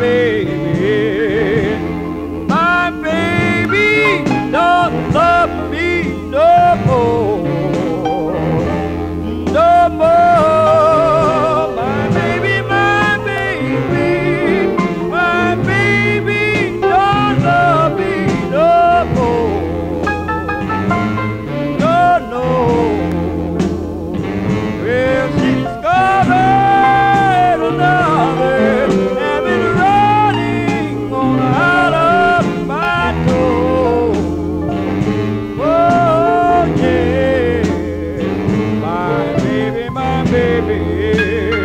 baby. My